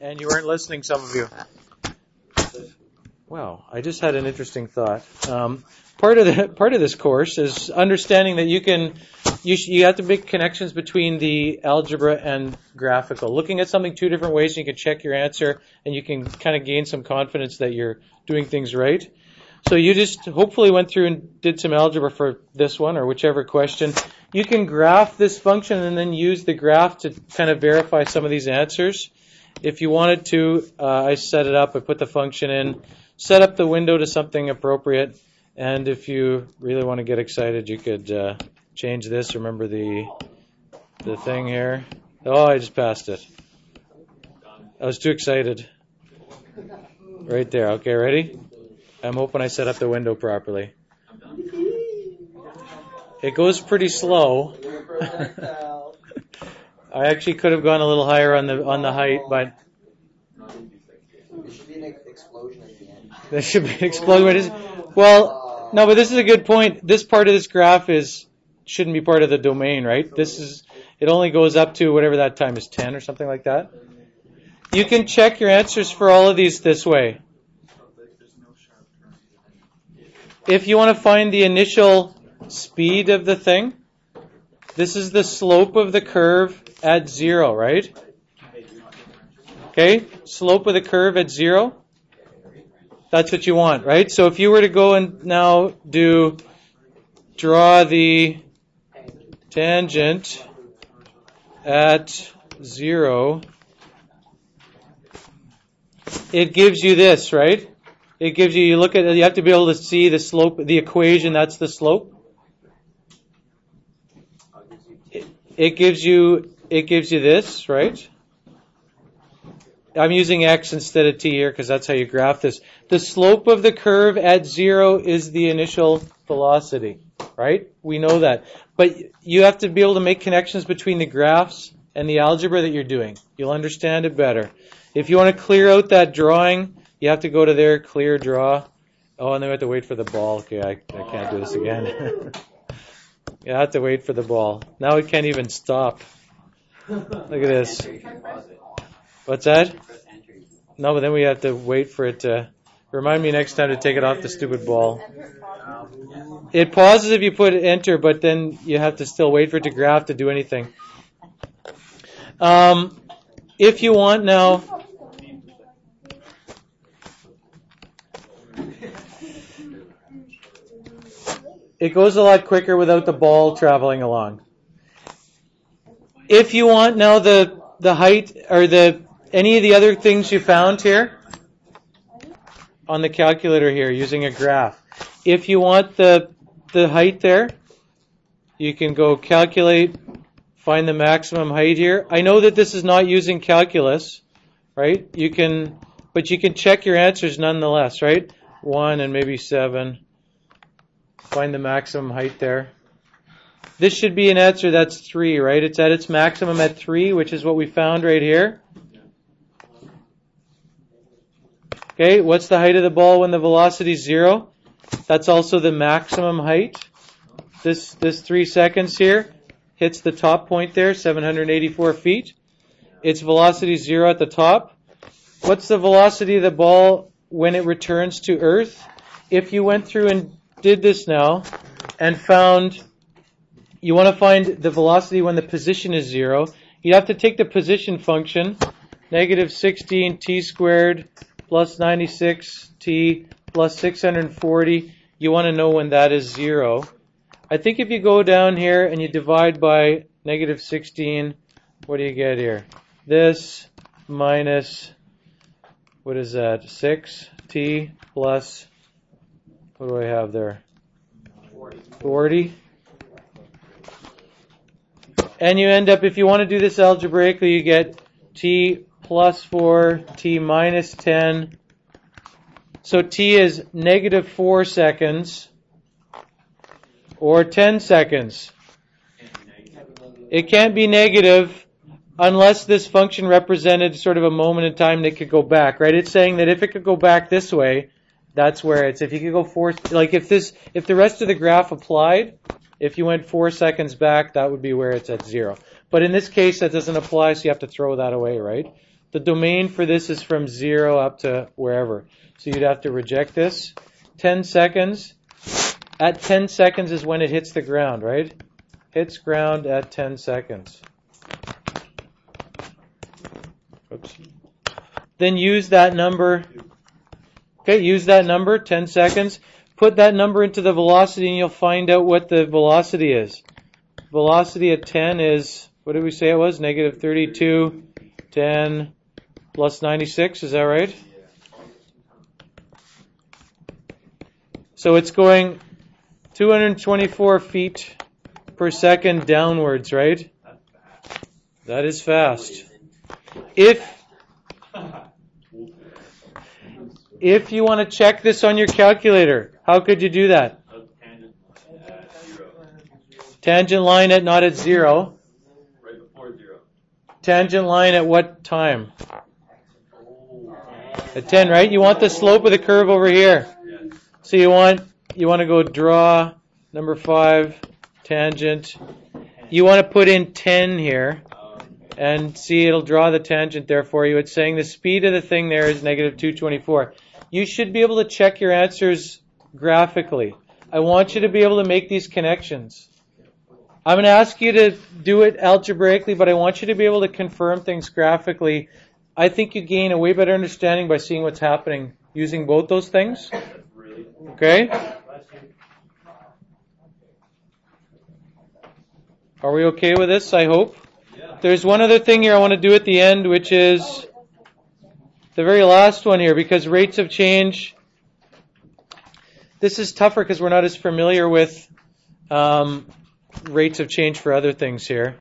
and you weren't listening, some of you. Wow, I just had an interesting thought. Um, part of the part of this course is understanding that you can you sh- you have to make connections between the algebra and graphical. Looking at something two different ways, and you can check your answer, and you can kind of gain some confidence that you're doing things right. So you just hopefully went through and did some algebra for this one or whichever question. You can graph this function and then use the graph to kind of verify some of these answers. If you wanted to, uh, I set it up. I put the function in, set up the window to something appropriate, and if you really want to get excited, you could uh, change this. Remember the the thing here? Oh, I just passed it. I was too excited. Right there. Okay, ready? I'm hoping I set up the window properly. It goes pretty slow. I actually could have gone a little higher on the on the height, but There should be an explosion at the end. there should be an explosion. Well, no, but this is a good point. This part of this graph is shouldn't be part of the domain, right? This is it only goes up to whatever that time is 10 or something like that. You can check your answers for all of these this way. If you want to find the initial speed of the thing, this is the slope of the curve at zero, right? Okay, slope of the curve at zero. That's what you want, right? So if you were to go and now do draw the tangent at zero, it gives you this, right? It gives you, you look at, you have to be able to see the slope, the equation, that's the slope. It, gives you, it gives you this, right? I'm using x instead of t here because that's how you graph this. The slope of the curve at zero is the initial velocity, right? We know that. But you have to be able to make connections between the graphs and the algebra that you're doing. You'll understand it better. If you want to clear out that drawing, you have to go to there, clear, draw. Oh, and then we have to wait for the ball. Okay, I, I can't do this again. you have to wait for the ball. Now we can't even stop. Look at this. What's that? No, but then we have to wait for it to. Remind me next time to take it off the stupid ball. It pauses if you put enter, but then you have to still wait for it to graph to do anything. Um, if you want now, it goes a lot quicker without the ball traveling along. If you want now the the height or the any of the other things you found here on the calculator here using a graph. If you want the the height there, you can go calculate, find the maximum height here. I know that this is not using calculus, right? You can, but you can check your answers nonetheless, right? One and maybe seven. Find the maximum height there. This should be an answer that's three, right? It's at its maximum at three, which is what we found right here. Okay, what's the height of the ball when the velocity is zero? That's also the maximum height. This this three seconds here hits the top point there, 784 feet. Its velocity is zero at the top. What's the velocity of the ball when it returns to Earth? If you went through and did this now and found you want to find the velocity when the position is zero, you have to take the position function, negative 16 t squared plus 96 t plus 640. You want to know when that is zero. I think if you go down here and you divide by negative 16, what do you get here? This minus, what is that? 6t plus, what do I have there? 40. And you end up, if you want to do this algebraically, you get t plus 4, t minus 10. So t is negative 4 seconds or 10 seconds. It can't be negative unless this function represented sort of a moment in time that could go back, right? It's saying that if it could go back this way, that's where it's. If you could go four, like if this, if the rest of the graph applied, if you went four seconds back, that would be where it's at zero. But in this case, that doesn't apply, so you have to throw that away, right? The domain for this is from zero up to wherever. So you'd have to reject this. 10 seconds. At 10 seconds is when it hits the ground, right? Hits ground at 10 seconds. Oops. Then use that number. Okay, use that number, 10 seconds. Put that number into the velocity and you'll find out what the velocity is. Velocity at 10 is, what did we say it was? Negative 32, 10, plus 96, is that right? So it's going 224 feet per second downwards, right? That is fast. If if you want to check this on your calculator, how could you do that? Tangent line at not at zero. Right before zero. Tangent line at what time? At 10, right? You want the slope of the curve over here. So you want you want to go draw number 5 tangent. You want to put in 10 here and see it'll draw the tangent there for you. It's saying the speed of the thing there is negative 224. You should be able to check your answers graphically. I want you to be able to make these connections. I'm going to ask you to do it algebraically, but I want you to be able to confirm things graphically. I think you gain a way better understanding by seeing what's happening using both those things. Okay? Are we okay with this? I hope. There's one other thing here I want to do at the end, which is the very last one here, because rates of change. This is tougher because we're not as familiar with um, rates of change for other things here.